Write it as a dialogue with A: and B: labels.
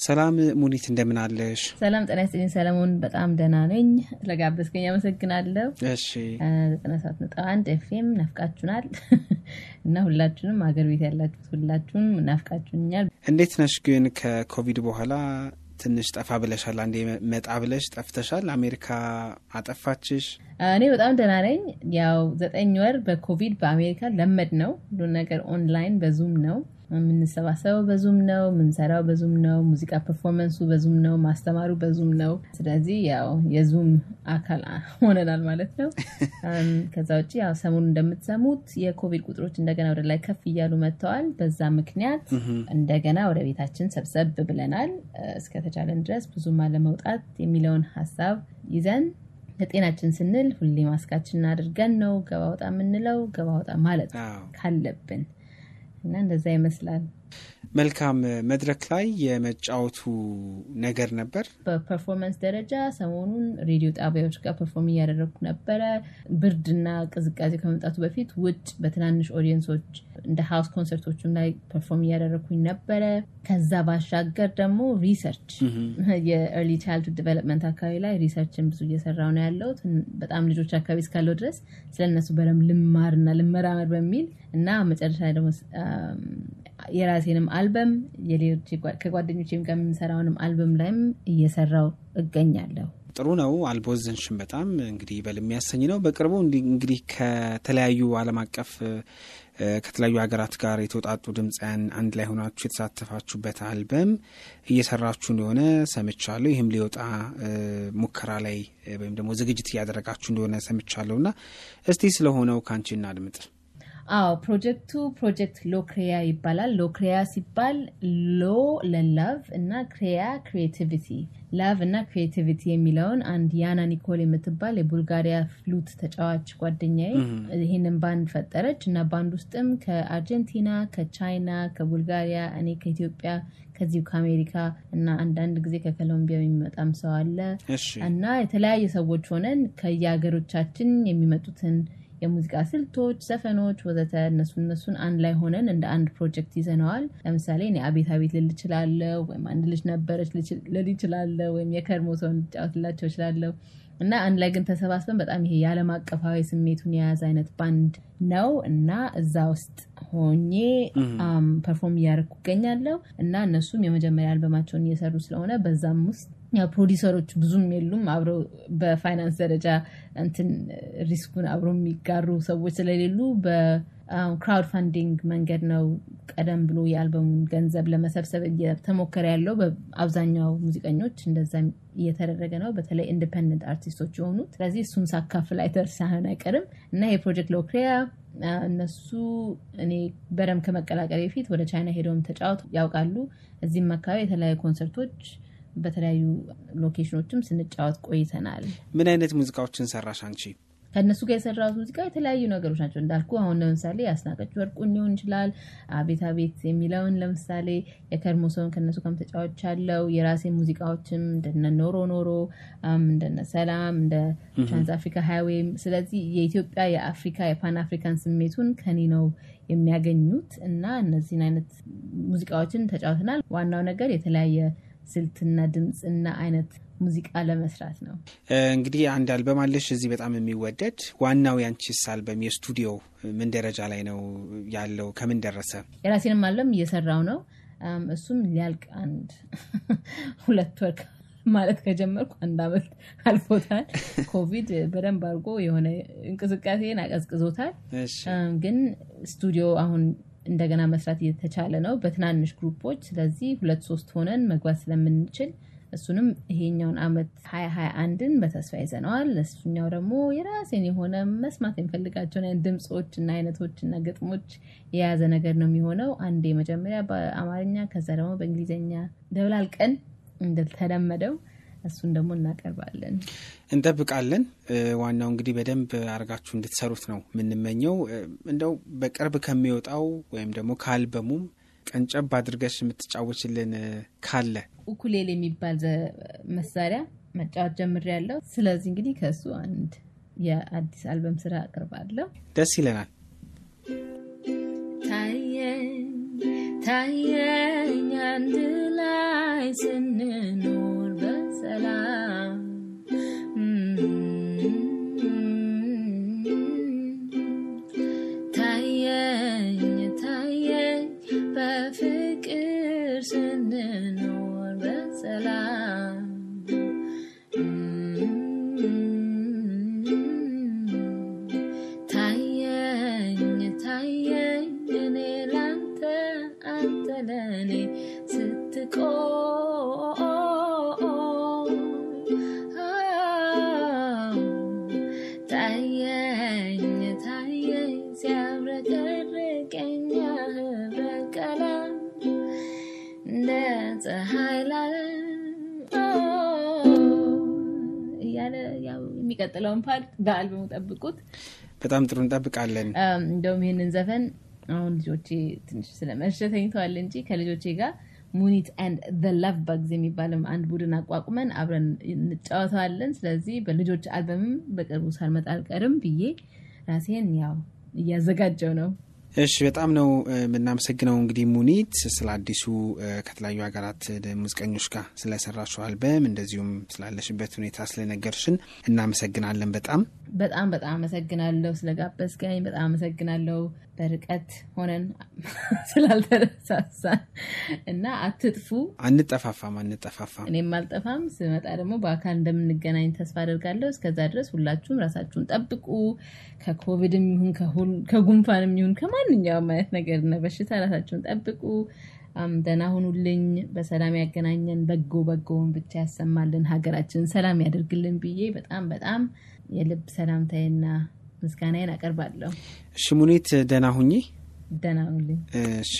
A: ሰላም ሙኒት እንደምን አለሽ?
B: ሰላም ጤና ይስጥልኝ ሰለሞን፣ በጣም ደህና ነኝ። ስለጋበዝከኝ አመሰግናለሁ።
A: እሺ
B: ዘጠና ሰባት ነጥብ አንድ ኤፍኤም ናፍቃችሁናል እና ሁላችሁንም አገር ቤት ያላችሁት ሁላችሁም ናፍቃችሁኛል።
A: እንዴት ነሽ ግን? ከኮቪድ በኋላ ትንሽ ጠፋ ብለሻል። አንዴ መጣ ብለሽ ጠፍተሻል። አሜሪካ አጠፋችሽ?
B: እኔ በጣም ደህና ነኝ። ያው ዘጠኝ ወር በኮቪድ በአሜሪካ ለመድነው። ሁሉን ነገር online በ Zoom ነው የምንሰባሰበው በ Zoom ነው፣ የምንሰራው በ Zoom ነው፣ ሙዚቃ performance ኡ በ Zoom ነው፣ ማስተማሩ በ Zoom ነው። ስለዚህ ያው የ Zoom አካል ሆነናል ማለት ነው። ከዛ ውጭ ያው ሰሞኑ እንደምትሰሙት የኮቪድ ቁጥሮች እንደገና ወደ ላይ ከፍ እያሉ መጥተዋል። በዛ ምክንያት እንደገና ወደ ቤታችን ሰብሰብ ብለናል። እስከተቻለን ድረስ ብዙም አለመውጣት የሚለውን ሀሳብ ይዘን ለጤናችን ስንል ሁሌ ማስካችንን አድርገን ነው ገባ ወጣ የምንለው። ገባ ወጣ ማለት ካለብን እና እንደዛ ይመስላል።
A: መልካም መድረክ ላይ የመጫወቱ ነገር ነበር።
B: በ performance ደረጃ ሰሞኑን ሬዲዮ ጣቢያዎች ጋር perform እያደረግኩ ነበረ። ብርድና ቅዝቃዜ ከመምጣቱ በፊት ውጭ በትናንሽ audience ኦች እንደ house concert ኦቹም ላይ perform እያደረግኩኝ ነበረ። ከዛ ባሻገር ደግሞ research የ early childhood development አካባቢ ላይ research ን ብዙ እየሰራው ነው ያለሁት። በጣም ልጆች አካባቢ እስካለው ድረስ ስለነሱ በደንብ ልማርና ልመራመር በሚል እና መጨረሻ ደግሞ የራሴንም አልበም የሌሎች ከጓደኞቼም ጋር የምንሰራውንም አልበም ላይም እየሰራው እገኛለሁ።
A: ጥሩ ነው። አልቦዘንሽም። በጣም እንግዲህ በል የሚያሰኝ ነው። በቅርቡ እንግዲህ ከተለያዩ ዓለም አቀፍ ከተለያዩ ሀገራት ጋር የተውጣጡ ድምፃያን አንድ ላይ ሆናችሁ የተሳተፋችሁበት አልበም እየሰራችሁ እንደሆነ ሰምቻለሁ። ይህም ሊወጣ ሙከራ ላይ ወይም ደግሞ ዝግጅት እያደረጋችሁ እንደሆነ ሰምቻለሁ እና እስቲ ስለሆነው ከአንቺ እናድምጥ።
B: አዎ ፕሮጀክቱ ፕሮጀክት ሎ ክሬያ ይባላል። ሎ ክሬያ ሲባል ሎ ለ love እና ክሬያ creativity። love እና creativity የሚለውን አንድ ያና ኒኮል የምትባል የቡልጋሪያ flute ተጫዋች ጓደኛዬ ይህንን ባንድ ፈጠረች እና ባንድ ውስጥም ከአርጀንቲና፣ ከቻይና፣ ከቡልጋሪያ እኔ ከኢትዮጵያ ከዚሁ ከአሜሪካ እና አንዳንድ ጊዜ ከኮሎምቢያ የሚመጣም ሰው አለ። እና የተለያየ ሰዎች ሆነን ከየሀገሮቻችን የሚመጡትን የሙዚቃ ስልቶች፣ ዘፈኖች ወዘተ እነሱ እነሱን አንድ ላይ ሆነን እንደ አንድ ፕሮጀክት ይዘነዋል። ለምሳሌ እኔ አቤት አቤት ልል እችላለሁ፣ ወይም አንድ ልጅ ነበረች ልል እችላለሁ፣ ወይም የከርሞ ሰው ልጫወትላቸው እችላለሁ። እና አንድ ላይ ግን ተሰባስበን በጣም ይሄ የዓለም አቀፋዊ ስሜቱን የያዘ አይነት ባንድ ነው። እና እዛ ውስጥ ሆኜ perform እያደረኩ እገኛለሁ። እና እነሱም የመጀመሪያ አልበማቸውን እየሰሩ ስለሆነ በዛም ውስጥ ፕሮዲሰሮች ብዙም የሉም። አብረው በፋይናንስ ደረጃ እንትን risk ኡን አብረው የሚጋሩ ሰዎች ስለሌሉ በ crowd funding መንገድ ነው ቀደም ብሎ የአልበሙን ገንዘብ ለመሰብሰብ እየተሞከረ ያለው። በአብዛኛው ሙዚቀኞች እንደዛ እየተደረገ ነው፣ በተለይ independent አርቲስቶች የሆኑ። ስለዚህ እሱን ሳካፍል አይተርስ ሳይሆን አይቀርም እና የፕሮጀክት ሎክሪያ እነሱ እኔ በደንብ ከመቀላቀል በፊት ወደ ቻይና ሄደውም ተጫውተው ያውቃሉ። እዚህም አካባቢ የተለያዩ ኮንሰርቶች በተለያዩ location ኦችም ስንጫወት ቆይተናል።
A: ምን አይነት ሙዚቃዎችን ሰራሽ አንቺ?
B: ከእነሱ ጋር የሰራሁት ሙዚቃ የተለያዩ ነገሮች ናቸው እንዳልኩ። አሁን ለምሳሌ ያስናቀች ወርቁን ሊሆን ይችላል። አቤት አቤት የሚለውን ለምሳሌ የከርሞ ሰውን ከእነሱ ጋርም ተጫውቻለው። የራሴ ሙዚቃዎችም እንደነ ኖሮ ኖሮ፣ እንደነ ሰላም፣ እንደ Trans Africa Highway። ስለዚህ የኢትዮጵያ የአፍሪካ የ Pan African ስሜቱን ከኔ ነው የሚያገኙት እና እነዚህን አይነት ሙዚቃዎችን ተጫውተናል። ዋናው ነገር የተለያየ ስልትና ድምፅና አይነት ሙዚቃ ለመስራት ነው።
A: እንግዲህ አንድ አልበም አለሽ እዚህ በጣም የሚወደድ ዋናው ያንቺስ አልበም የስቱዲዮ ምን ደረጃ ላይ ነው ያለው? ከምን ደረሰ?
B: የራሴንም አልበም እየሰራው ነው። እሱም ሊያልቅ አንድ ሁለት ወር ማለት ከጀመርኩ አንድ አመት አልፎታል። ኮቪድ በደንብ አድርጎ የሆነ እንቅስቃሴን አቀዝቅዞታል። ግን ስቱዲዮ አሁን እንደገና መስራት እየተቻለ ነው በትናንሽ ግሩፖች። ስለዚህ ሁለት ሶስት ሆነን መግባት ስለምንችል እሱንም ይሄኛውን አመት ሀያ ሀያ አንድን በተስፋ ይዘነዋል። እሱኛው ደግሞ የራሴን የሆነ መስማት የሚፈልጋቸውን አይነት ድምፆች እና አይነቶች እና ግጥሞች የያዘ ነገር ነው የሚሆነው። አንዴ መጀመሪያ በአማርኛ ከዛ ደግሞ በእንግሊዝኛ ደብላልቀን እንደተለመደው እሱን ደግሞ እናቀርባለን፣
A: እንጠብቃለን። ዋናው እንግዲህ በደንብ አድርጋችሁ እንድትሰሩት ነው የምንመኘው። እንደው በቅርብ ከሚወጣው ወይም ደግሞ ከአልበሙም ቀንጨብ አድርገሽ የምትጫወችልን ካለ
B: ኡኩሌል የሚባል መሳሪያ መጫወት ጀምሬያለሁ። ስለዚህ እንግዲህ ከእሱ አንድ የአዲስ አልበም ስራ አቅርባለሁ።
A: ደስ ይለናል።
B: ታየኝ ታየኝ አንድ ላይ ስንኖር ታየኝ ታየኝ እኔ ላንተ አንተ ለእኔ ሲያብረቀርቀኝ ህብረ ቀለም እንደ ፀሐይ ላለም እያለ ያው የሚቀጥለውን part በአልበሙ ጠብቁት።
A: በጣም ጥሩ እንጠብቃለን።
B: እንደውም ይህንን ዘፈን አሁን ልጆቼ ትንሽ ስለመሸ ተኝተዋል እንጂ ከልጆቼ ጋር ሙኒት and the Love Bugs የሚባልም አንድ ቡድን አቋቁመን አብረን እንጫወተዋለን። ስለዚህ በልጆች አልበምም በቅርቡ ሳልመጣ አልቀርም ብዬ ራሴን ያው እያዘጋጀው ነው።
A: እሺ በጣም ነው የምናመሰግነው። እንግዲህ ሙኒት ስለ አዲሱ ከተለያዩ ሀገራት ሙዚቀኞች ጋር ስለሰራሽው አልበም እንደዚሁም ስላለሽበት ሁኔታ ስለነገርሽን እናመሰግናለን። በጣም
B: በጣም በጣም አመሰግናለሁ ስለጋበዝከኝ። በጣም አመሰግናለሁ በርቀት ሆነን ስላልተረሳሳን እና አትጥፉ።
A: አንጠፋፋም አንጠፋፋም።
B: እኔም አልጠፋም። ስመጣ ደግሞ በአካል እንደምንገናኝ ተስፋ አደርጋለሁ። እስከዛ ድረስ ሁላችሁም ራሳችሁን ጠብቁ። ከኮቪድም ይሁን ከጉንፋንም ይሁን ከማንኛውም አይነት ነገር እና በሽታ ራሳችሁን ጠብቁ። ደህና ሁኑልኝ። በሰላም ያገናኘን፣ በጎ በጎውን ብቻ ያሰማልን፣ ሀገራችንን ሰላም ያደርግልን ብዬ በጣም በጣም የልብ ሰላምታዬና ምስጋናዬን አቀርባለሁ።
A: እሺ ሙኒት ደህና ሁኚ።
B: ደህና ሁኑልኝ።
A: እሺ